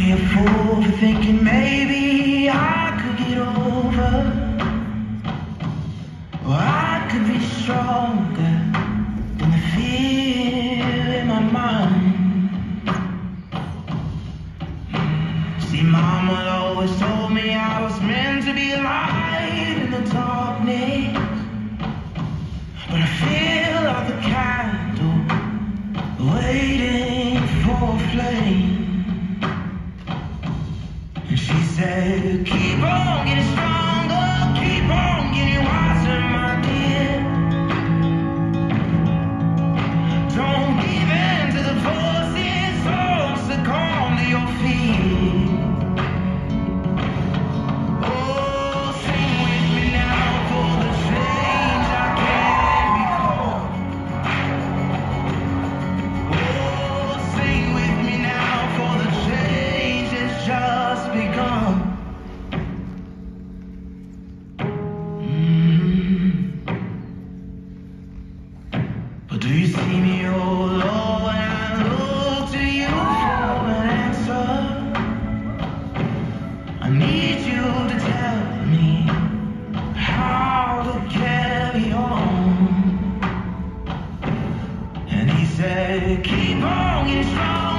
be a fool for thinking maybe I could get over. Or I could be stronger than the fear in my mind. See, mama always told me I was meant to be alive. Said, Keep on getting do you see me, oh Lord, I look to you for an answer? I need you to tell me how to carry on. And he said, keep on getting strong.